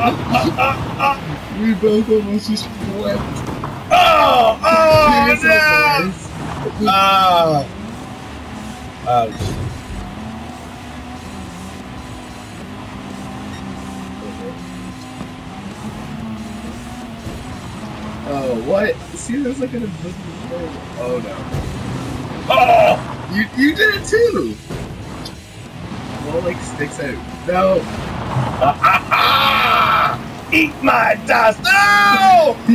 we both almost just flipped. Oh! Oh okay. Ah! Ouch. Oh, what? See, there's like an invisible thing. Oh no. Oh! You you did it too! Well, like sticks out. No! Eat my dust! No! No! He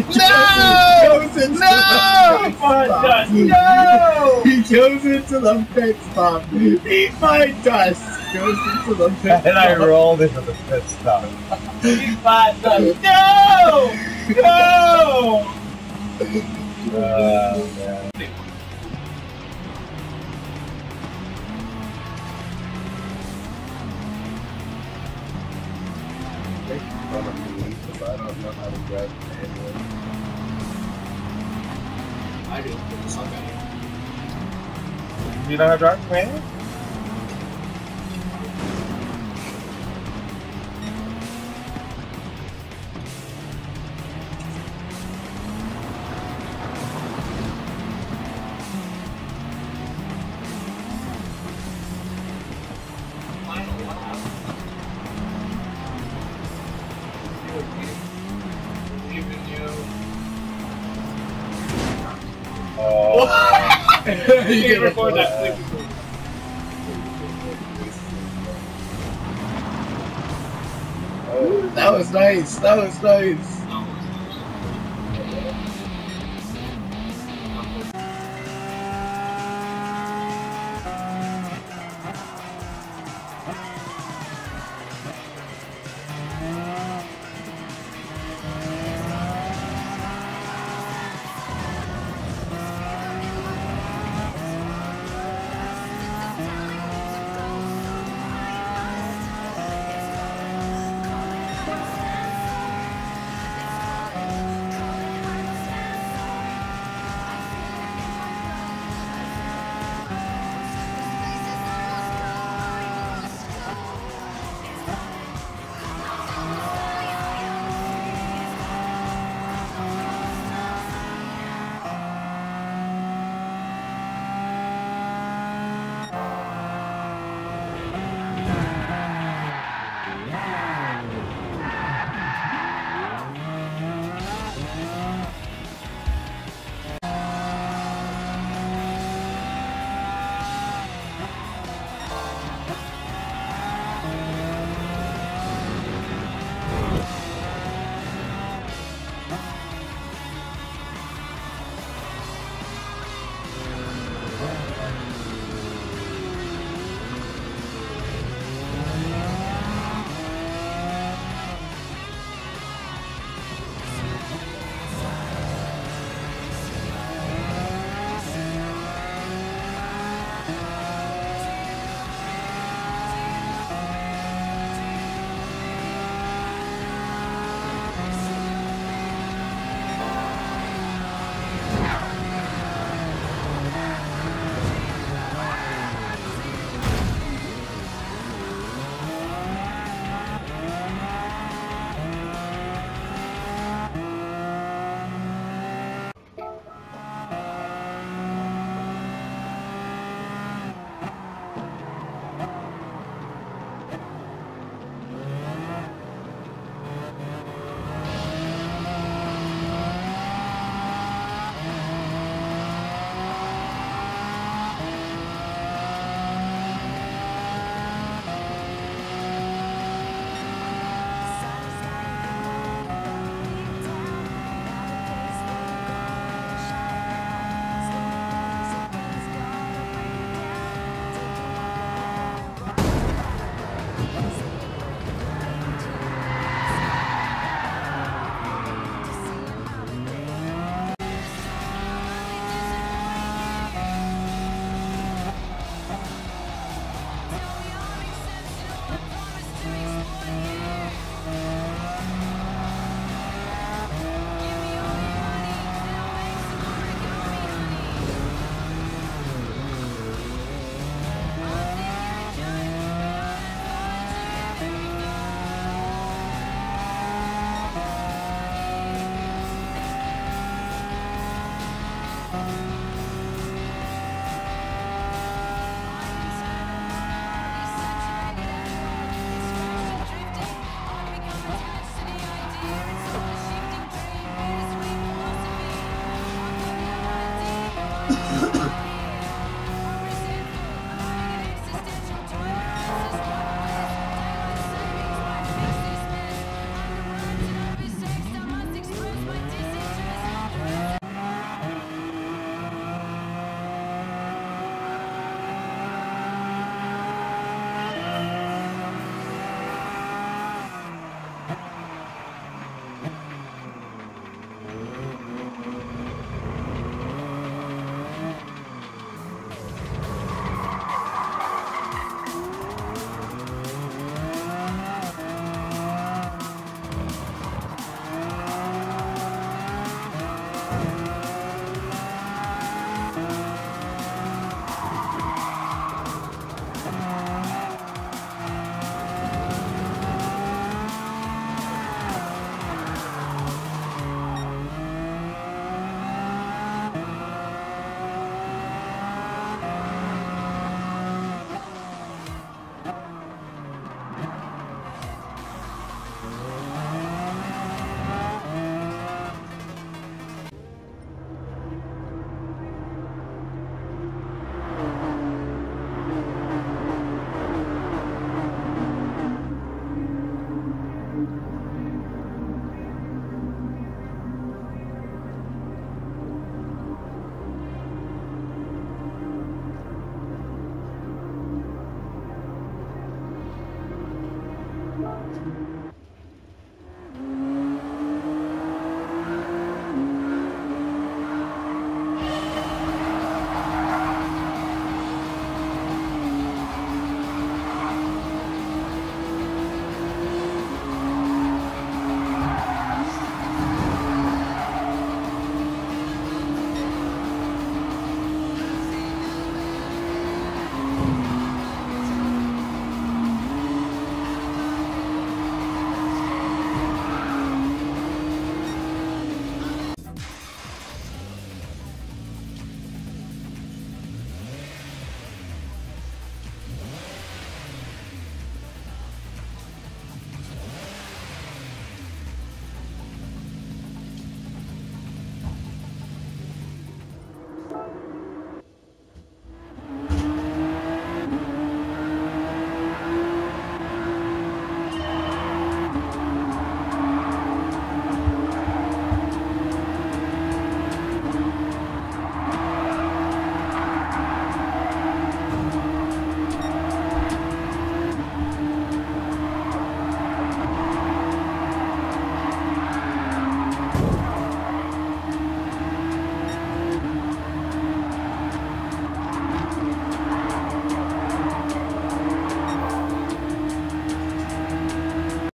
No! Eat my stop. dust! No! He goes into the pit stop. Eat my dust! Goes into the pit stop. And I stop. rolled into the pit stop. Eat my dust! No! No! Oh, man. Make fun because I don't know how to drive manual. I do. Of here. You know how to drive? You can record that. That was nice. That was nice.